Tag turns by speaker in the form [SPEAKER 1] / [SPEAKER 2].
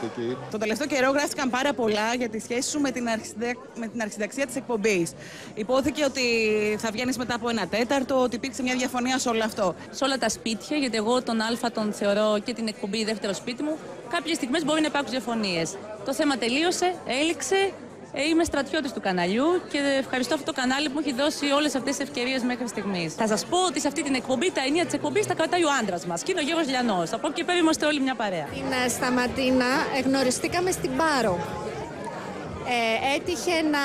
[SPEAKER 1] γίνεται εκεί.
[SPEAKER 2] Το τελευταίο καιρό γράφτηκαν πάρα πολλά για τη σχέση σου με την, αρχισυνταξ... με την αρχισυνταξία της εκπομπής. Υπόθηκε ότι θα βγαίνεις μετά από ένα τέταρτο, ότι υπήρξε μια διαφωνία σε όλο αυτό.
[SPEAKER 3] Σε όλα τα σπίτια, γιατί εγώ τον Α τον θεωρώ και την εκπομπή δεύτερο σπίτι μου, κάποιες στιγμές μπορεί να υπάρξουν διαφωνίες. Το θέμα τελείωσε, έληξε. Ε, Είμαι στρατιώτης του καναλιού και ευχαριστώ αυτό το κανάλι που μου έχει δώσει όλες αυτές τις ευκαιρίες μέχρι στιγμής. Θα σας πω ότι σε αυτή την εκπομπή, τα ενία της εκπομπής τα κρατάει ο άντρας μας και είναι ο Γιώργος Λιανός. Από εκεί και πέρα είμαστε όλοι μια παρέα.
[SPEAKER 4] Την ε, Σταματίνα γνωριστήκαμε στην Πάρο. Ε, έτυχε να